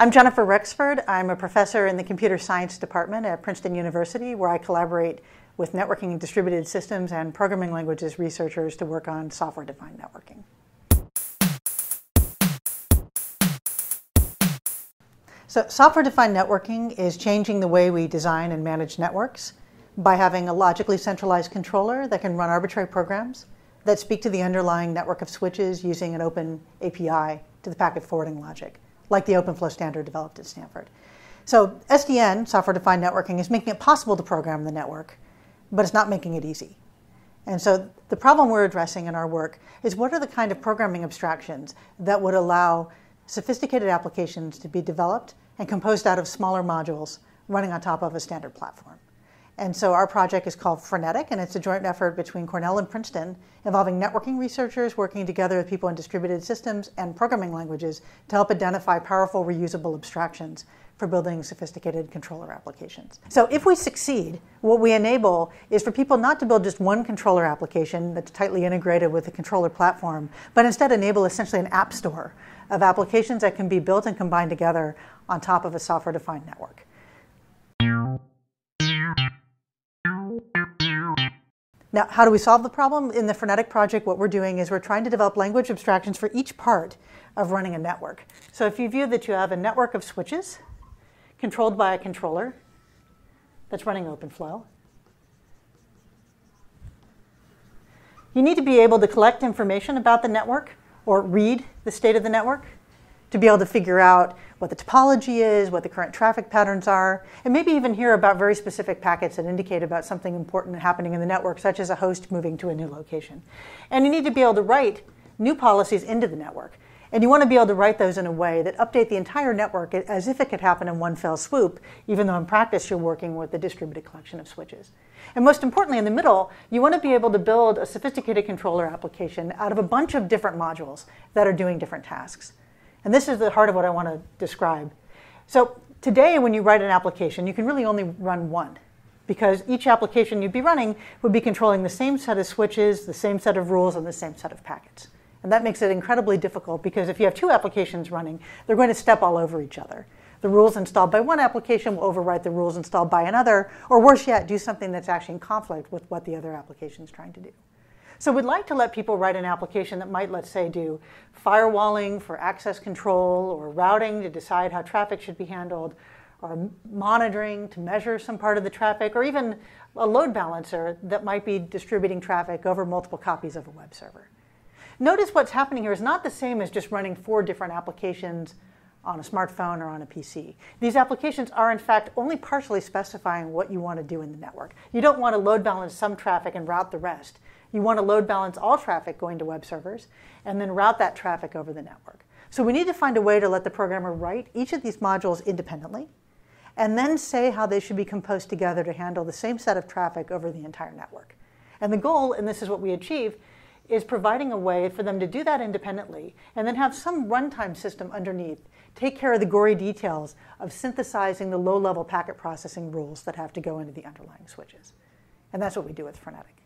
I'm Jennifer Rexford. I'm a professor in the computer science department at Princeton University, where I collaborate with networking and distributed systems and programming languages researchers to work on software defined networking. So, software defined networking is changing the way we design and manage networks by having a logically centralized controller that can run arbitrary programs that speak to the underlying network of switches using an open API to the packet forwarding logic, like the OpenFlow standard developed at Stanford. So, SDN, software defined networking, is making it possible to program the network but it's not making it easy. And so the problem we're addressing in our work is what are the kind of programming abstractions that would allow sophisticated applications to be developed and composed out of smaller modules running on top of a standard platform. And so our project is called Frenetic, and it's a joint effort between Cornell and Princeton involving networking researchers working together with people in distributed systems and programming languages to help identify powerful reusable abstractions for building sophisticated controller applications. So if we succeed, what we enable is for people not to build just one controller application that's tightly integrated with the controller platform, but instead enable essentially an app store of applications that can be built and combined together on top of a software-defined network. Now, how do we solve the problem? In the Frenetic project, what we're doing is we're trying to develop language abstractions for each part of running a network. So if you view that you have a network of switches, controlled by a controller that's running OpenFlow. You need to be able to collect information about the network or read the state of the network to be able to figure out what the topology is, what the current traffic patterns are, and maybe even hear about very specific packets that indicate about something important happening in the network, such as a host moving to a new location. And you need to be able to write new policies into the network. And you want to be able to write those in a way that update the entire network as if it could happen in one fell swoop, even though in practice you're working with a distributed collection of switches. And most importantly, in the middle, you want to be able to build a sophisticated controller application out of a bunch of different modules that are doing different tasks. And this is the heart of what I want to describe. So today, when you write an application, you can really only run one because each application you'd be running would be controlling the same set of switches, the same set of rules, and the same set of packets. And that makes it incredibly difficult because if you have two applications running, they're going to step all over each other. The rules installed by one application will overwrite the rules installed by another, or worse yet, do something that's actually in conflict with what the other application is trying to do. So we'd like to let people write an application that might, let's say, do firewalling for access control, or routing to decide how traffic should be handled, or monitoring to measure some part of the traffic, or even a load balancer that might be distributing traffic over multiple copies of a web server. Notice what's happening here is not the same as just running four different applications on a smartphone or on a PC. These applications are in fact only partially specifying what you want to do in the network. You don't want to load balance some traffic and route the rest. You want to load balance all traffic going to web servers and then route that traffic over the network. So we need to find a way to let the programmer write each of these modules independently and then say how they should be composed together to handle the same set of traffic over the entire network. And the goal, and this is what we achieve, is providing a way for them to do that independently and then have some runtime system underneath take care of the gory details of synthesizing the low level packet processing rules that have to go into the underlying switches. And that's what we do with Frenetic.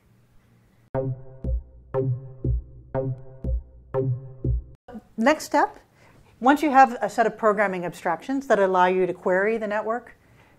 Next step once you have a set of programming abstractions that allow you to query the network,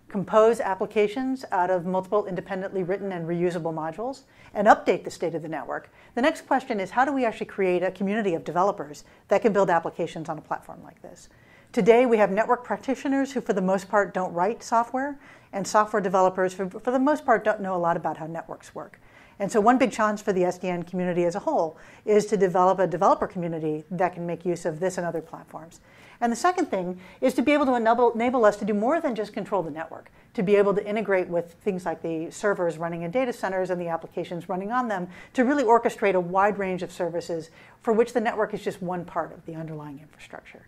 compose applications out of multiple independently written and reusable modules, and update the state of the network. The next question is how do we actually create a community of developers that can build applications on a platform like this? Today, we have network practitioners who, for the most part, don't write software, and software developers who, for the most part, don't know a lot about how networks work. And so, one big challenge for the SDN community as a whole is to develop a developer community that can make use of this and other platforms. And the second thing is to be able to enable, enable, us to do more than just control the network, to be able to integrate with things like the servers running in data centers and the applications running on them to really orchestrate a wide range of services for which the network is just one part of the underlying infrastructure.